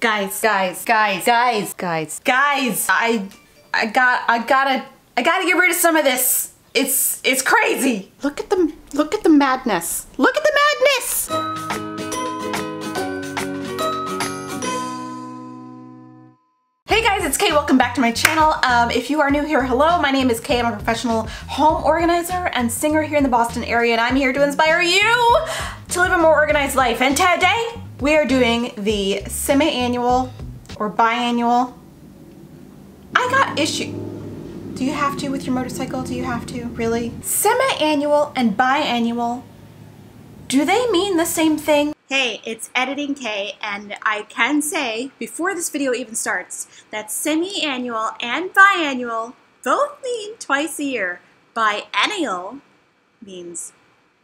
Guys, guys, guys, guys, guys, guys, I, I got, I gotta, I gotta get rid of some of this. It's, it's crazy. Look at the, look at the madness. Look at the madness. Hey guys, it's Kay. Welcome back to my channel. Um, if you are new here, hello. My name is Kay. I'm a professional home organizer and singer here in the Boston area, and I'm here to inspire you to live a more organized life. And today, we are doing the semi-annual or biannual. I got issue. Do you have to with your motorcycle? Do you have to? Really? Semi-annual and biannual, do they mean the same thing? Hey, it's Editing K, and I can say, before this video even starts, that semi-annual and biannual both mean twice a year. Biennial means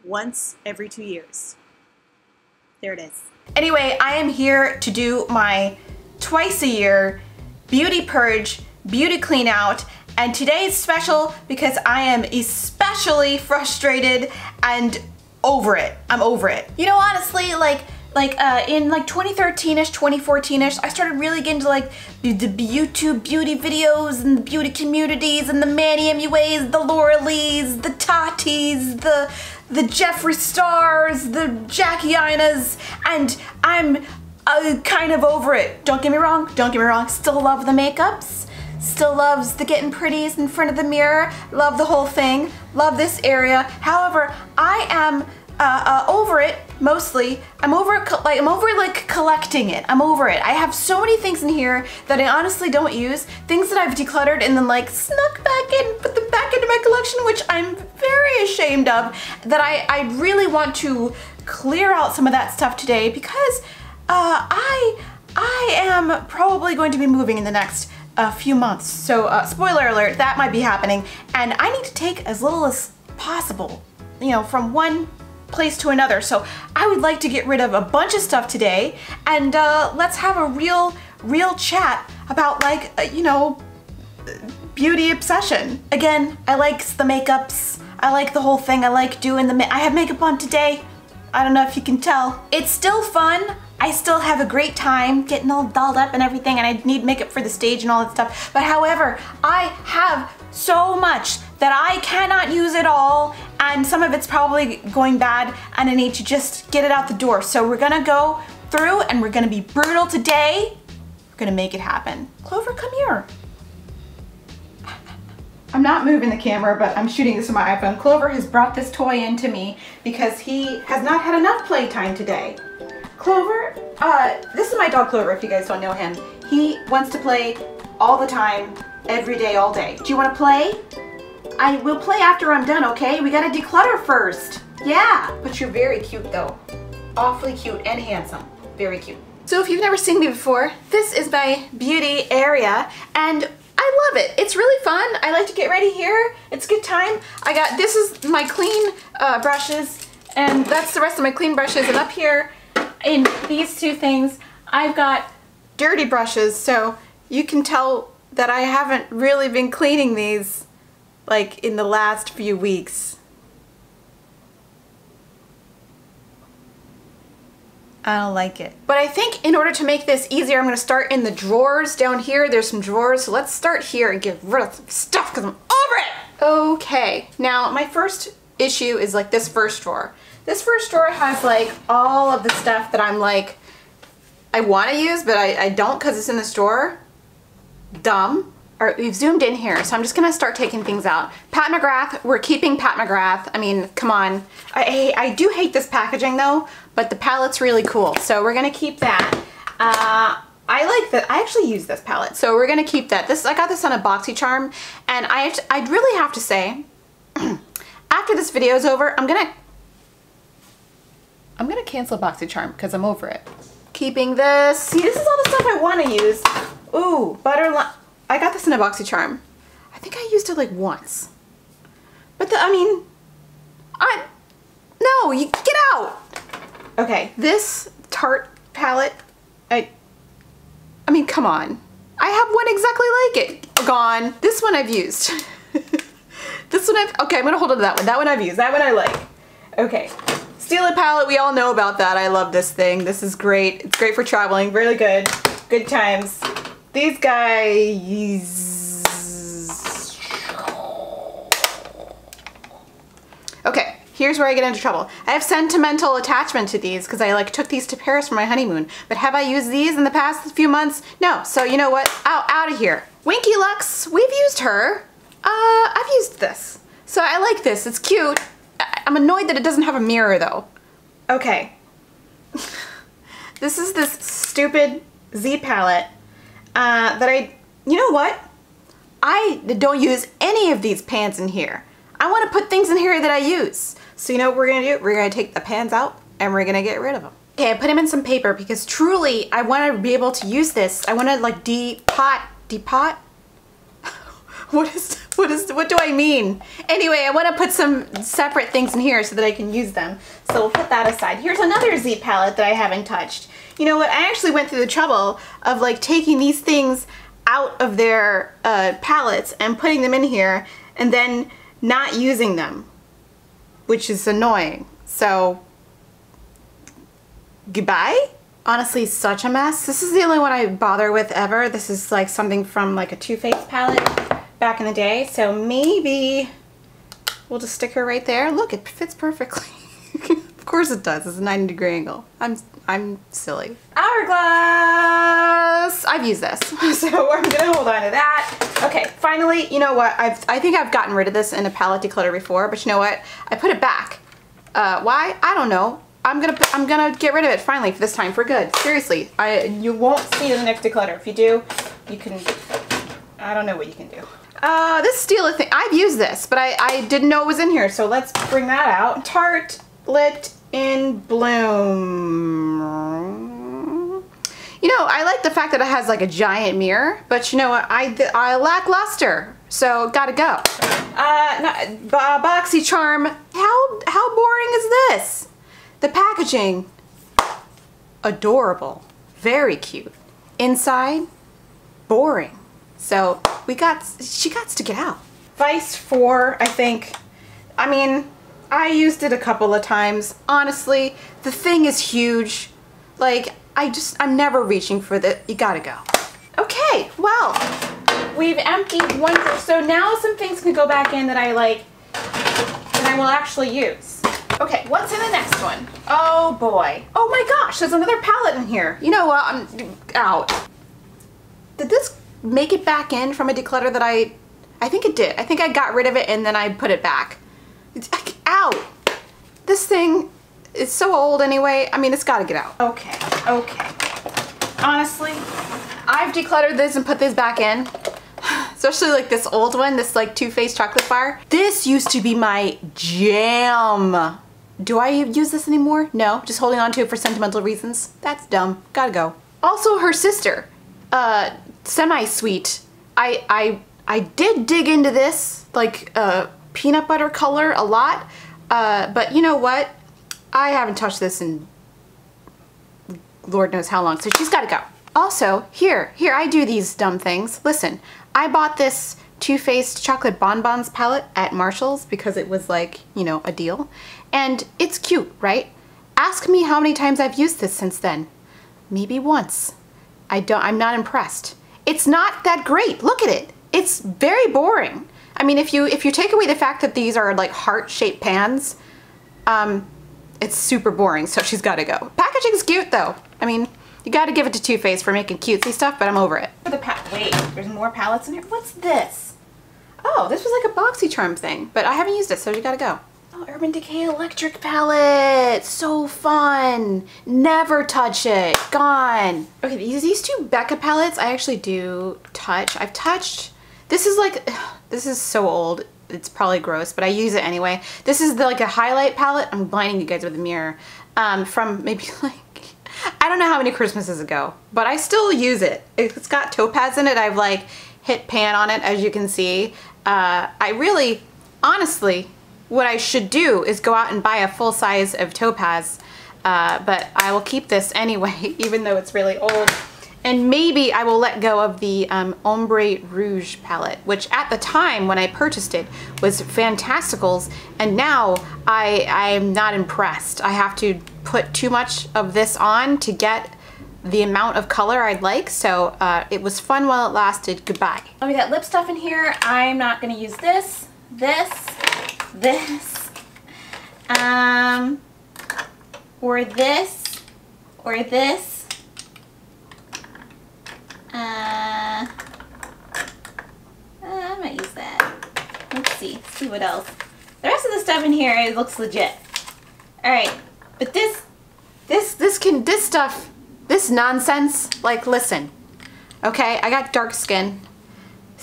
once every two years. There it is. Anyway, I am here to do my twice a year beauty purge, beauty clean out, and today is special because I am especially frustrated and over it. I'm over it. You know, honestly, like, like uh, in like 2013ish, 2014ish, I started really getting to like the, the YouTube beauty videos and the beauty communities and the Manny MUAs, the Laura Lees, the Tatis, the the Jeffree Stars, the Jackie Ainas, and I'm uh, kind of over it. Don't get me wrong, don't get me wrong, still love the makeups, still loves the getting pretties in front of the mirror, love the whole thing, love this area. However, I am uh, uh, over it mostly. I'm over like I'm over like collecting it. I'm over it. I have so many things in here that I honestly don't use. Things that I've decluttered and then like snuck back in, put them back into my collection, which I'm very ashamed of. That I I really want to clear out some of that stuff today because uh, I I am probably going to be moving in the next a few months. So uh, spoiler alert, that might be happening. And I need to take as little as possible, you know, from one place to another. So I would like to get rid of a bunch of stuff today and uh, let's have a real, real chat about like, uh, you know, beauty obsession. Again, I like the makeups. I like the whole thing. I like doing the, I have makeup on today. I don't know if you can tell. It's still fun. I still have a great time getting all dolled up and everything and I need makeup for the stage and all that stuff. But however, I have so much that I cannot use it all and some of it's probably going bad and I need to just get it out the door. So we're gonna go through and we're gonna be brutal today. We're gonna make it happen. Clover, come here. I'm not moving the camera, but I'm shooting this on my iPhone. Clover has brought this toy into me because he has not had enough playtime today. Clover, uh, this is my dog Clover if you guys don't know him. He wants to play all the time, every day, all day. Do you want to play? I will play after I'm done, okay? We gotta declutter first. Yeah, but you're very cute though. Awfully cute and handsome. Very cute. So if you've never seen me before, this is my beauty area and I love it. It's really fun. I like to get ready here. It's a good time. I got, this is my clean uh, brushes and that's the rest of my clean brushes and up here in these two things, I've got dirty brushes, so you can tell that I haven't really been cleaning these like in the last few weeks. I don't like it. But I think in order to make this easier, I'm gonna start in the drawers down here. There's some drawers, so let's start here and get rid of some stuff because I'm over it. Okay, now my first issue is like this first drawer. This first drawer has like all of the stuff that I'm like, I want to use, but I, I don't because it's in the store. Dumb. Or we've zoomed in here, so I'm just gonna start taking things out. Pat McGrath, we're keeping Pat McGrath. I mean, come on. I, I do hate this packaging though, but the palette's really cool. So we're gonna keep that. Uh, I like that. I actually use this palette, so we're gonna keep that. This I got this on a BoxyCharm, and I I'd really have to say, after this video is over, I'm gonna I'm gonna cancel BoxyCharm because I'm over it. Keeping this. See, this is all the stuff I want to use. Ooh, butter. I got this in a BoxyCharm. I think I used it like once. But the, I mean, I, no, you get out. Okay, this Tarte palette, I, I mean, come on. I have one exactly like it. Gone. This one I've used. this one I've, okay, I'm gonna hold on to that one. That one I've used. That one I like. Okay. Stila palette, we all know about that. I love this thing. This is great. It's great for traveling. Really good. good times. These guys. Okay, here's where I get into trouble. I have sentimental attachment to these because I like took these to Paris for my honeymoon. But have I used these in the past few months? No. So you know what? Out, out of here. Winky Lux, we've used her. Uh, I've used this. So I like this. It's cute. I- I'm annoyed that it doesn't have a mirror though. Okay. this is this stupid Z palette uh, that I, you know what? I don't use any of these pans in here. I want to put things in here that I use. So you know what we're gonna do? We're gonna take the pans out and we're gonna get rid of them. Okay, I put them in some paper because truly I want to be able to use this. I want to like depot, depot? what is, what is, what do I mean? Anyway, I want to put some separate things in here so that I can use them. So we'll put that aside. Here's another Z palette that I haven't touched. You know what? I actually went through the trouble of like taking these things out of their uh, palettes and putting them in here and then not using them, which is annoying. So, goodbye? Honestly, such a mess. This is the only one I bother with ever. This is like something from like a Too Faced palette back in the day. So maybe we'll just stick her right there. Look, it fits perfectly. of course it does. It's a 90 degree angle. I'm I'm silly. Hourglass! I've used this, so I'm gonna hold on to that. Okay, finally, you know what? I've, I think I've gotten rid of this in a palette declutter before, but you know what? I put it back. Uh, why? I don't know. I'm gonna I'm gonna get rid of it finally for this time for good. Seriously, I you won't see it in the next declutter. If you do, you can. I don't know what you can do. Uh, this steel thing. I've used this, but I I didn't know it was in here. So let's bring that out. Tarte Lit in Bloom. You know, I like the fact that it has like a giant mirror, but you know what? I I lack luster, so gotta go. Uh, boxy charm. How how boring is this? The packaging, adorable, very cute. Inside, boring. So we got she got to get out. Vice four, I think. I mean, I used it a couple of times. Honestly, the thing is huge. Like, I just, I'm never reaching for the, you gotta go. Okay, well, we've emptied one, so now some things can go back in that I like, that I will actually use. Okay, what's in the next one? Oh boy. Oh my gosh, there's another palette in here. You know what, I'm out. Did this make it back in from a declutter that I, I think it did. I think I got rid of it and then I put it back. It's, out. This thing is so old anyway. I mean, it's gotta get out. Okay, okay. Honestly, I've decluttered this and put this back in. Especially like this old one, this like Too Faced chocolate bar. This used to be my jam. Do I use this anymore? No, just holding on to it for sentimental reasons. That's dumb, gotta go. Also her sister, uh, semi-sweet. I, I, I did dig into this, like, uh, peanut butter color a lot, uh, but you know what? I haven't touched this in Lord knows how long, so she's gotta go. Also, here, here, I do these dumb things. Listen, I bought this Too Faced Chocolate Bonbons palette at Marshall's because it was like, you know, a deal. And it's cute, right? Ask me how many times I've used this since then. Maybe once. I don't, I'm not impressed. It's not that great. Look at it. It's very boring. I mean, if you if you take away the fact that these are like heart-shaped pans, um, it's super boring. So she's got to go. Packaging's cute though. I mean, you got to give it to Too Faced for making cutesy stuff, but I'm over it. For the pa wait, there's more palettes in here. What's this? Oh, this was like a boxy charm thing, but I haven't used it, so you got to go. Oh, Urban Decay electric palette. So fun. Never touch it. Gone. Okay, these, these two Becca palettes I actually do touch. I've touched, this is like, this is so old. It's probably gross, but I use it anyway. This is the, like a highlight palette. I'm blinding you guys with a mirror. Um, from maybe like, I don't know how many Christmases ago, but I still use it. It's got topaz in it. I've like hit pan on it, as you can see. Uh, I really, honestly, what I should do is go out and buy a full size of Topaz, uh, but I will keep this anyway, even though it's really old. And maybe I will let go of the um, Ombre Rouge palette, which at the time when I purchased it was fantasticals, and now I, I'm not impressed. I have to put too much of this on to get the amount of color I'd like. So uh, it was fun while it lasted. Goodbye. Oh, we got lip stuff in here. I'm not gonna use this, this, this, um, or this, or this. Uh, uh, I might use that. Let's see, Let's see what else. The rest of the stuff in here, it looks legit. All right, but this, this, this can, this stuff, this nonsense, like listen, okay, I got dark skin.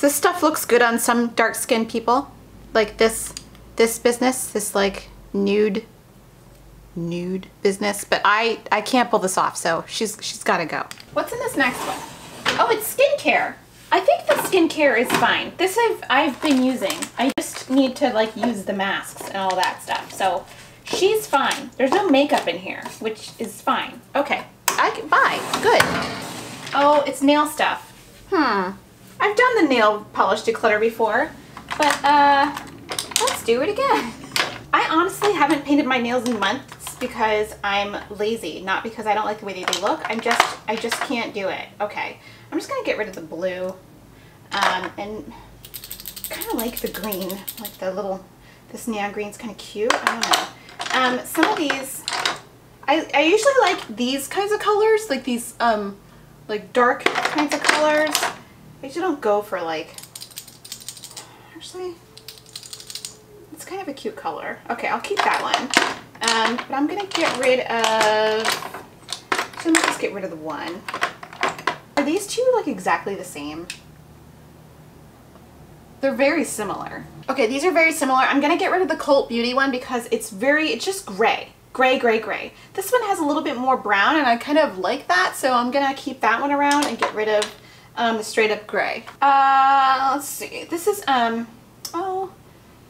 This stuff looks good on some dark skinned people. Like this, this business, this like nude, nude business, but I, I can't pull this off, so she's, she's gotta go. What's in this next one? Oh, it's skincare. I think the skincare is fine. This I've, I've been using. I just need to like use the masks and all that stuff. So she's fine. There's no makeup in here, which is fine. Okay, I can buy, good. Oh, it's nail stuff. Hmm, I've done the nail polish declutter before, but uh, let's do it again. I honestly haven't painted my nails in months because I'm lazy, not because I don't like the way they look. I'm just, I just can't do it. Okay, I'm just gonna get rid of the blue um, and kind of like the green, like the little, this neon green's kind of cute. I don't know. Um, some of these, I, I usually like these kinds of colors, like these um, like dark kinds of colors. I usually don't go for like, actually, it's kind of a cute color. Okay, I'll keep that one. Um, but I'm gonna get rid of, so let me just get rid of the one. Are these two like exactly the same? They're very similar. Okay, these are very similar. I'm gonna get rid of the Cult Beauty one because it's very, it's just gray. Gray, gray, gray. This one has a little bit more brown and I kind of like that, so I'm gonna keep that one around and get rid of um, the straight up gray. Uh, let's see. This is, um, oh,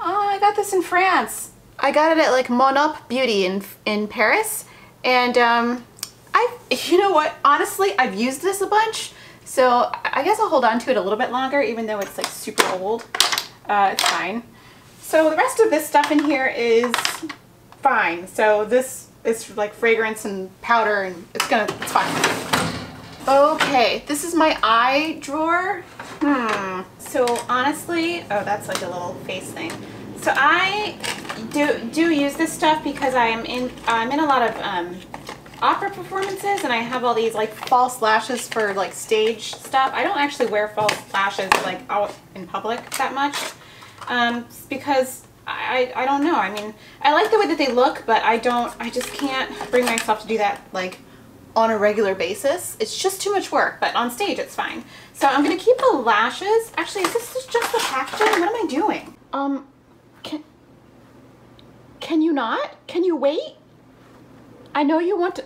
oh, I got this in France. I got it at like Monop' Beauty in, in Paris. And um, I, you know what, honestly, I've used this a bunch. So I guess I'll hold on to it a little bit longer, even though it's like super old. Uh, it's fine. So the rest of this stuff in here is fine. So this is like fragrance and powder and it's gonna, it's fine. Okay, this is my eye drawer. Hmm. So honestly, oh, that's like a little face thing. So I do do use this stuff because I'm in I'm in a lot of um, opera performances and I have all these like false lashes for like stage stuff. I don't actually wear false lashes like out in public that much um, because I, I don't know. I mean, I like the way that they look, but I don't, I just can't bring myself to do that like on a regular basis. It's just too much work, but on stage it's fine. So I'm going to keep the lashes. Actually, is this just the packaging? What am I doing? Um, can, can you not? Can you wait? I know you want to,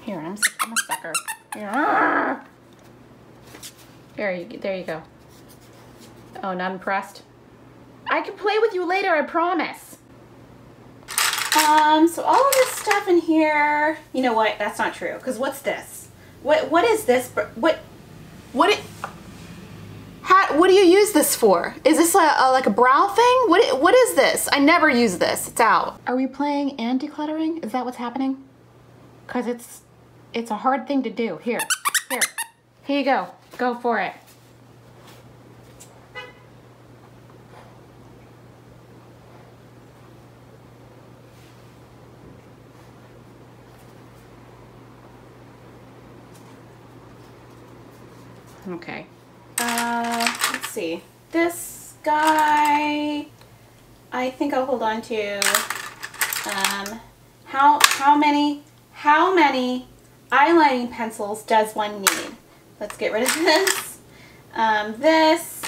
here, I'm, I'm a sucker. Here. There you, there you go. Oh, not impressed? I can play with you later, I promise. Um, so all of this stuff in here, you know what, that's not true, because what's this? What, what is this? What, what it, how, what do you use this for? Is this a, a, like a brow thing? What, what is this? I never use this, it's out. Are we playing and decluttering? Is that what's happening? Because it's, it's a hard thing to do. Here, here, here you go. Go for it. Okay. See. This guy, I think I'll hold on to. Um, how how many how many eyelining pencils does one need? Let's get rid of this. Um, this.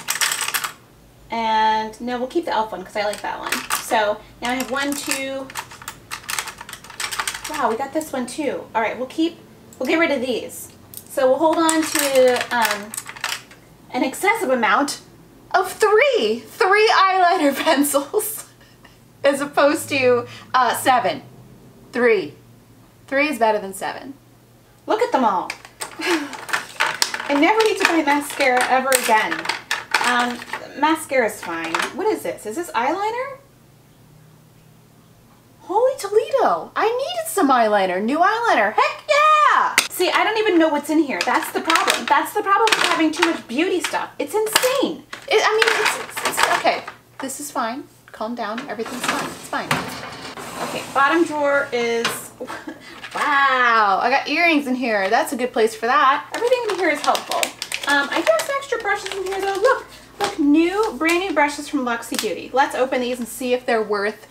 And no, we'll keep the elf one because I like that one. So now I have one, two. Wow, we got this one too. All right, we'll keep, we'll get rid of these. So we'll hold on to um, an excessive amount of three, three eyeliner pencils as opposed to uh, seven, three. Three is better than seven. Look at them all. I never need to buy mascara ever again. Um, mascara is fine. What is this? Is this eyeliner? Holy Toledo! I needed some eyeliner. New eyeliner. Heck yeah! See, I don't even know what's in here. That's the problem. That's the problem with having too much beauty stuff. It's insane. It, I mean, it's, it's, it's, okay. This is fine. Calm down. Everything's fine. It's fine. Okay, bottom drawer is, wow, I got earrings in here. That's a good place for that. Everything in here is helpful. Um, I got extra brushes in here though. Look, look, new, brand new brushes from Luxie Beauty. Let's open these and see if they're worth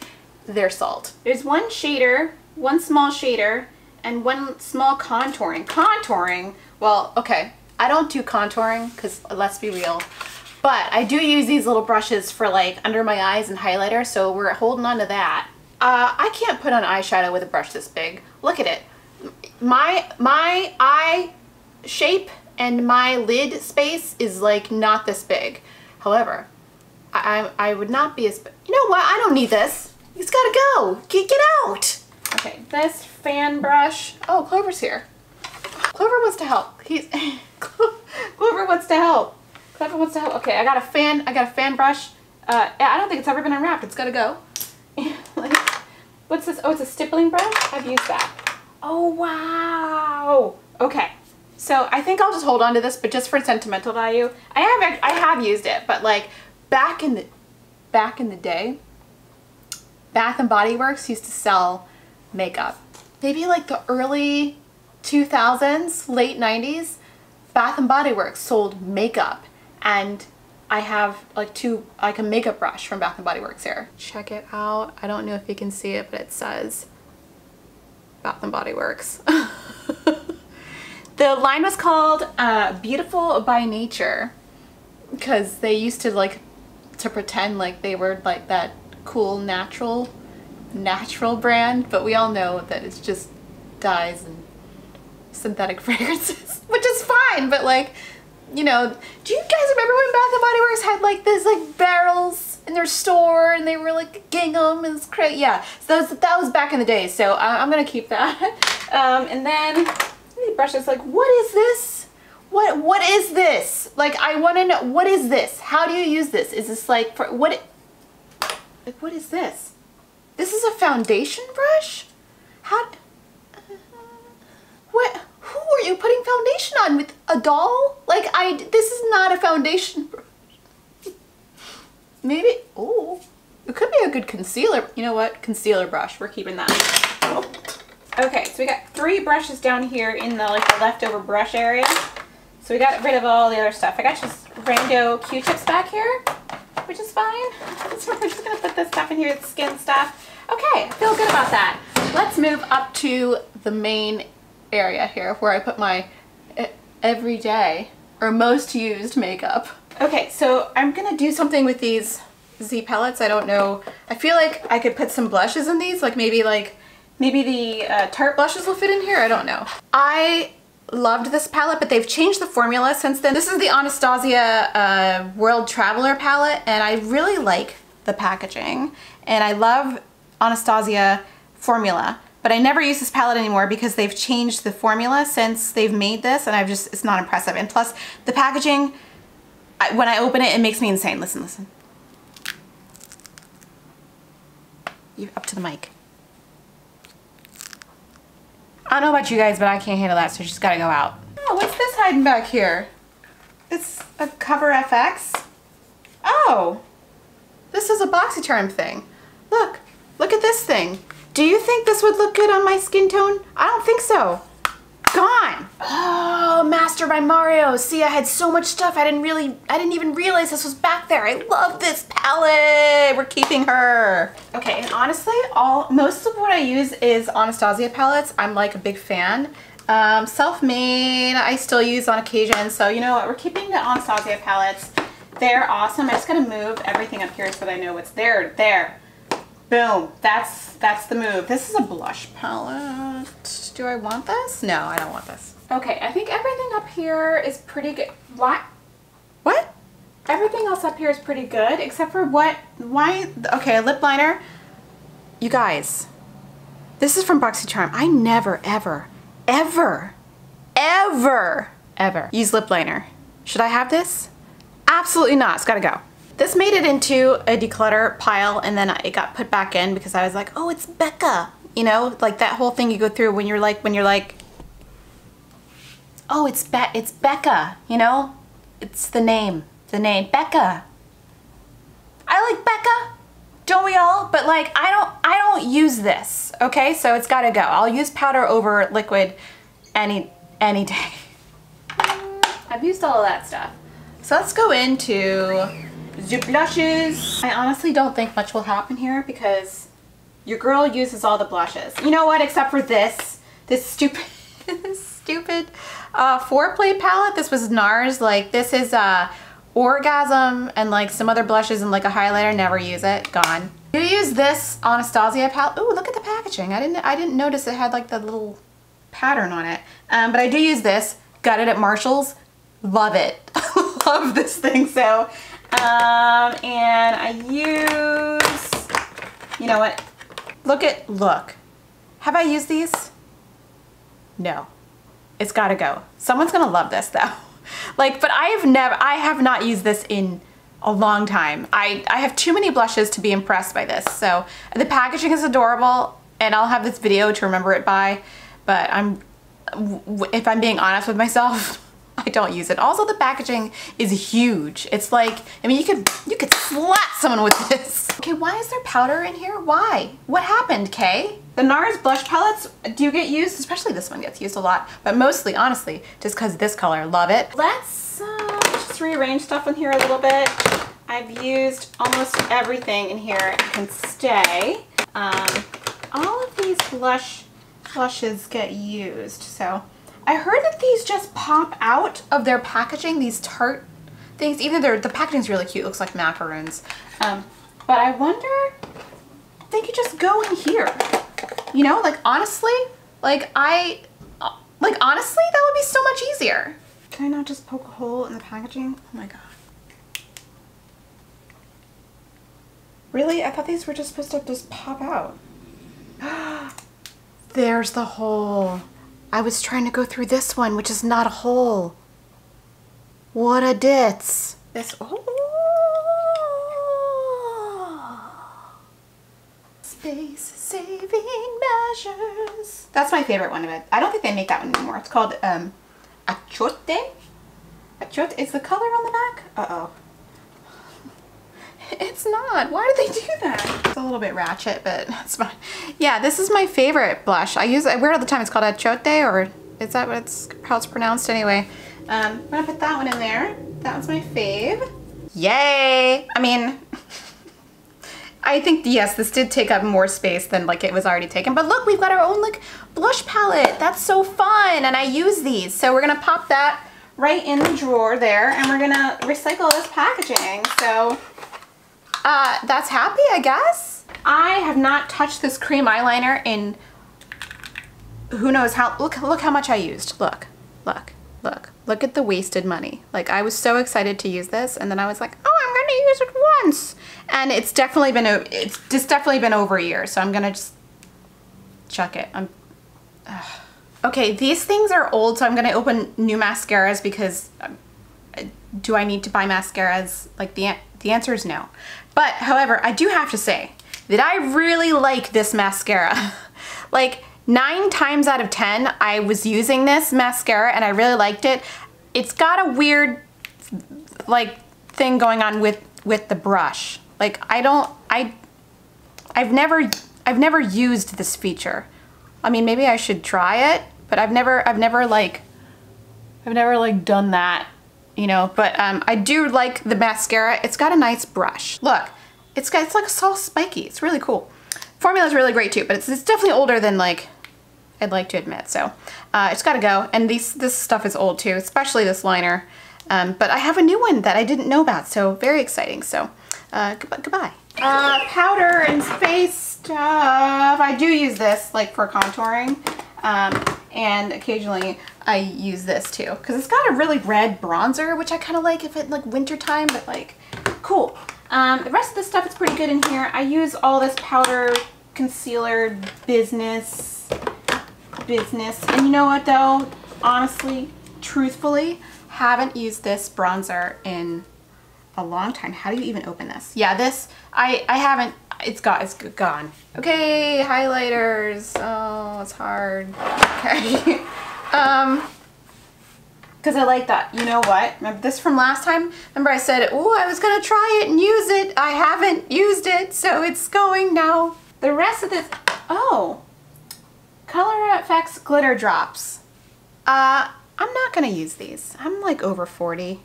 their salt. There's one shader, one small shader, and one small contouring. Contouring, well, okay, I don't do contouring because let's be real, but I do use these little brushes for like under my eyes and highlighter, so we're holding on to that. Uh, I can't put on eyeshadow with a brush this big. Look at it. My, my eye shape and my lid space is like not this big. However, I, I, I would not be as, you know what, I don't need this. It's gotta go, get, get out. Okay, this fan brush, oh, Clover's here. Clover wants to help. He's, Clover wants to help. Okay, I got a fan, I got a fan brush. Uh, I don't think it's ever been unwrapped, it's gotta go. what's this? Oh, it's a stippling brush? I've used that. Oh, wow. Okay. So I think I'll just hold on to this, but just for sentimental value. I have I have used it, but like back in the back in the day, Bath and Body Works used to sell makeup. Maybe like the early 2000s, late 90s, Bath and Body Works sold makeup and I have like two, like a makeup brush from Bath & Body Works here. Check it out. I don't know if you can see it, but it says Bath & Body Works. the line was called uh, Beautiful by Nature because they used to like to pretend like they were like that cool natural natural brand, but we all know that it's just dyes and synthetic fragrances, which is fine, but like you know, do you guys remember when Bath and Body Works had like this like barrels in their store and they were like gingham and it's crazy. Yeah, so that was, that was back in the day. So uh, I'm gonna keep that. Um, and then the brushes like, what is this? What what is this? Like I want to know what is this? How do you use this? Is this like for what? Like what is this? This is a foundation brush? How? What? Who are you putting foundation on with a doll? Like I, this is not a foundation. Maybe, oh, it could be a good concealer. You know what? Concealer brush. We're keeping that. Oh. Okay, so we got three brushes down here in the like the leftover brush area. So we got rid of all the other stuff. I got just rando Q-tips back here, which is fine. So we're just gonna put this stuff in here, the skin stuff. Okay, I feel good about that. Let's move up to the main area here where I put my everyday or most used makeup. Okay, so I'm gonna do something with these Z palettes. I don't know. I feel like I could put some blushes in these, like maybe like, maybe the uh, Tarte blushes will fit in here. I don't know. I loved this palette, but they've changed the formula since then. This is the Anastasia uh, World Traveler palette, and I really like the packaging. And I love Anastasia formula. But I never use this palette anymore because they've changed the formula since they've made this and I've just, it's not impressive. And plus the packaging, I, when I open it, it makes me insane. Listen, listen. You're up to the mic. I don't know about you guys, but I can't handle that, so she's gotta go out. Oh, what's this hiding back here? It's a Cover FX. Oh, this is a BoxyCharm thing. Look, look at this thing. Do you think this would look good on my skin tone? I don't think so. Gone. Oh, Master by Mario. See, I had so much stuff. I didn't really, I didn't even realize this was back there. I love this palette. We're keeping her. Okay, and honestly, all most of what I use is Anastasia palettes. I'm like a big fan. Um, Self-made, I still use on occasion. So you know what, we're keeping the Anastasia palettes. They're awesome. I'm just gotta move everything up here so that I know what's there. There. Boom. That's that's the move. This is a blush palette. Do I want this? No, I don't want this. Okay, I think everything up here is pretty good. What? What? Everything else up here is pretty good, except for what? Why? Okay, a lip liner. You guys, this is from BoxyCharm. I never, ever, ever, ever, ever use lip liner. Should I have this? Absolutely not. It's gotta go. This made it into a declutter pile and then it got put back in because I was like, oh, it's Becca. You know, like that whole thing you go through when you're like, when you're like, oh, it's Be it's Becca, you know? It's the name, the name, Becca. I like Becca, don't we all? But like, I don't, I don't use this, okay? So it's gotta go. I'll use powder over liquid any, any day. I've used all of that stuff. So let's go into the blushes. I honestly don't think much will happen here because your girl uses all the blushes. You know what, except for this, this stupid, stupid uh, foreplay palette. This was NARS, like this is uh, Orgasm and like some other blushes and like a highlighter, never use it, gone. You use this Anastasia palette. Ooh, look at the packaging. I didn't, I didn't notice it had like the little pattern on it. Um, but I do use this, got it at Marshall's, love it. love this thing, so. Um, and I use, you know what, look at, look. Have I used these? No. It's gotta go. Someone's gonna love this though. like, but I have never, I have not used this in a long time. I, I have too many blushes to be impressed by this. So the packaging is adorable and I'll have this video to remember it by, but I'm, if I'm being honest with myself, I don't use it. Also, the packaging is huge. It's like, I mean, you could you could slap someone with this. Okay, why is there powder in here? Why? What happened, Kay? The NARS blush palettes do get used, especially this one gets used a lot, but mostly, honestly, just because this color, love it. Let's uh, just rearrange stuff in here a little bit. I've used almost everything in here and can stay. Um, all of these blush blushes get used, so I heard that these just pop out of their packaging, these Tarte things. Even they're, the packaging's really cute, looks like macaroons. Um, but I wonder, they could just go in here. You know, like honestly, like I, like honestly, that would be so much easier. Can I not just poke a hole in the packaging? Oh my god. Really? I thought these were just supposed to just pop out. There's the hole. I was trying to go through this one, which is not a hole. What a ditz. This, oh. Space saving measures. That's my favorite one of it. I don't think they make that one anymore. It's called um, Achote. Achote is the color on the back? Uh-oh. It's not. Why do they do that? It's a little bit ratchet, but it's fine. Yeah, this is my favorite blush. I use I wear it all the time. It's called Achote, or is that what it's, how it's pronounced anyway? Um, I'm gonna put that one in there. That one's my fave. Yay! I mean, I think, yes, this did take up more space than like it was already taken. But look, we've got our own like blush palette. That's so fun. And I use these. So we're gonna pop that right in the drawer there and we're gonna recycle this packaging. So uh, that's happy, I guess. I have not touched this cream eyeliner in who knows how, look, look how much I used. Look, look, look, look at the wasted money. Like I was so excited to use this and then I was like, oh, I'm gonna use it once. And it's definitely been, it's just definitely been over a year. So I'm gonna just chuck it. I'm, ugh. Okay, these things are old, so I'm gonna open new mascaras because um, do I need to buy mascaras? Like the, the answer is no. But however, I do have to say that I really like this mascara. like nine times out of 10, I was using this mascara and I really liked it. It's got a weird like thing going on with, with the brush. Like I don't, I, I've never, I've never used this feature. I mean, maybe I should try it, but I've never, I've never like, I've never like done that you know, but um, I do like the mascara. It's got a nice brush. Look, it's got, it's like so spiky. It's really cool. Formula is really great too, but it's, it's definitely older than like I'd like to admit. So uh, it's got to go. And these, this stuff is old too, especially this liner. Um, but I have a new one that I didn't know about, so very exciting. So uh, goodbye. Uh, powder and face stuff. I do use this like for contouring. Um, and occasionally I use this too. Because it's got a really red bronzer which I kind of like if it's like winter time but like cool. Um, the rest of the stuff is pretty good in here. I use all this powder concealer business business. And you know what though? Honestly truthfully haven't used this bronzer in a long time. How do you even open this? Yeah this I I haven't it's got it's gone okay highlighters oh it's hard okay um because I like that. You know what? Remember this from last time? Remember I said, oh, I was gonna try it and use it. I haven't used it, so it's going now. The rest of this, oh, Cover FX glitter drops. Uh, I'm not gonna use these. I'm like over 40,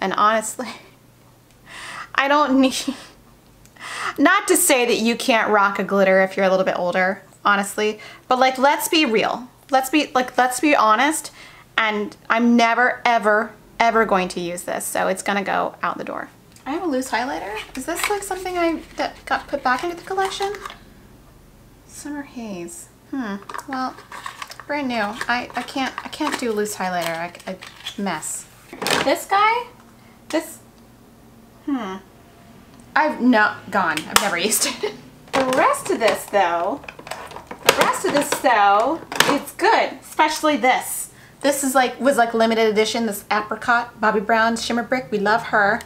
and honestly, I don't need, not to say that you can't rock a glitter if you're a little bit older, honestly, but like, let's be real. Let's be, like, let's be honest and I'm never, ever, ever going to use this, so it's gonna go out the door. I have a loose highlighter. Is this like something I that got put back into the collection? Summer Haze. Hmm. Well, brand new. I, I can't I can't do loose highlighter. I, I mess. This guy, this. Hmm. I've not gone. I've never used it. the rest of this though, the rest of this though, it's good. Especially this. This is like was like limited edition, this apricot Bobbi Brown shimmer brick. We love her.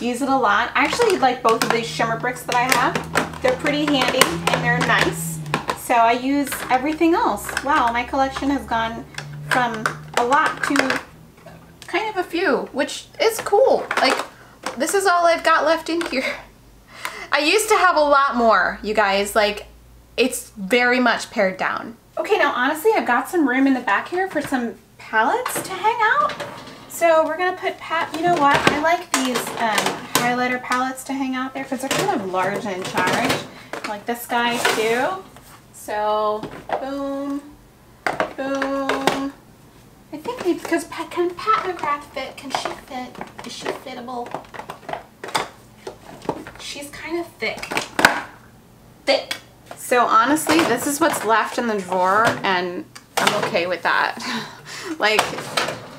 Use it a lot. I actually like both of these shimmer bricks that I have. They're pretty handy and they're nice. So I use everything else. Wow, my collection has gone from a lot to kind of a few, which is cool. Like, this is all I've got left in here. I used to have a lot more, you guys. Like, it's very much pared down. Okay, now honestly, I've got some room in the back here for some palettes to hang out. So we're gonna put pat, you know what? I like these um, highlighter palettes to hang out there because they're kind of large and in charge. Like this guy too. So boom, boom. I think because Pat, can Pat McGrath fit? Can she fit? Is she fittable? She's kind of thick. Thick. So honestly, this is what's left in the drawer and I'm okay with that. like,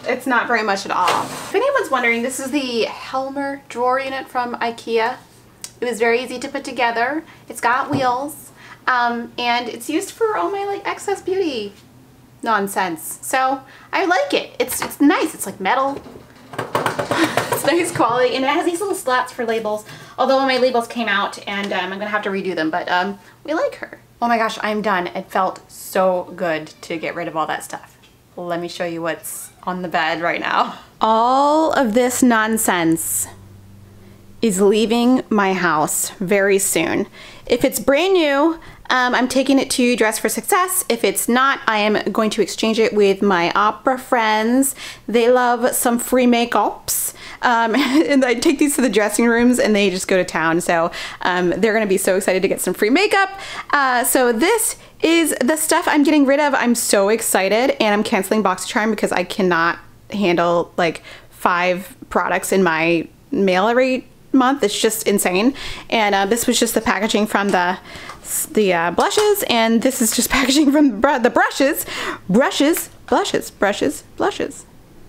it's not very much at all. If anyone's wondering, this is the Helmer drawer unit from Ikea. It was very easy to put together. It's got wheels, um, and it's used for all my like excess beauty nonsense. So I like it. It's, it's nice. It's like metal. it's nice quality, and it has these little slots for labels. Although my labels came out, and um, I'm gonna have to redo them, but um, we like her. Oh my gosh, I'm done. It felt so good to get rid of all that stuff. Let me show you what's on the bed right now. All of this nonsense is leaving my house very soon. If it's brand new, um, I'm taking it to Dress for Success. If it's not, I am going to exchange it with my opera friends. They love some free makeups. Um, and I take these to the dressing rooms and they just go to town. So um, they're gonna be so excited to get some free makeup. Uh, so this is the stuff I'm getting rid of. I'm so excited and I'm canceling BoxyCharm because I cannot handle like five products in my mail every month. It's just insane. And uh, this was just the packaging from the the uh, blushes and this is just packaging from br the brushes. Brushes, blushes, brushes, blushes,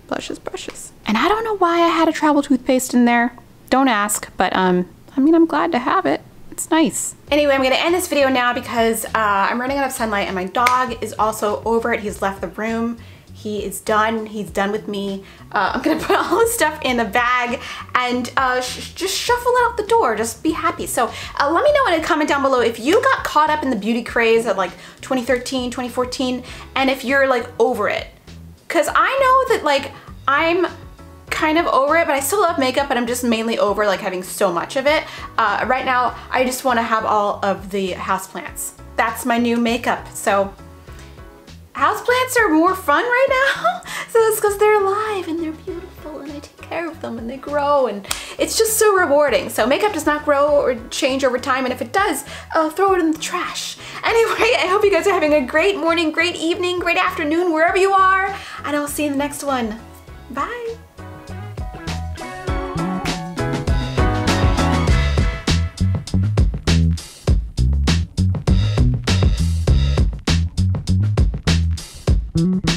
blushes, brushes. And I don't know why I had a travel toothpaste in there. Don't ask, but um, I mean, I'm glad to have it. It's nice. Anyway, I'm gonna end this video now because uh, I'm running out of sunlight and my dog is also over it. He's left the room. He is done. He's done with me. Uh, I'm gonna put all this stuff in a bag and uh, sh just shuffle out the door. Just be happy. So uh, let me know in a comment down below if you got caught up in the beauty craze of like 2013, 2014, and if you're like over it. Cause I know that like I'm kind of over it, but I still love makeup, but I'm just mainly over like having so much of it. Uh, right now, I just wanna have all of the houseplants. That's my new makeup. So houseplants are more fun right now. so it's because they're alive and they're beautiful and I take care of them and they grow and it's just so rewarding. So makeup does not grow or change over time and if it does, uh, throw it in the trash. Anyway, I hope you guys are having a great morning, great evening, great afternoon, wherever you are, and I'll see you in the next one. Bye. Mm-hmm.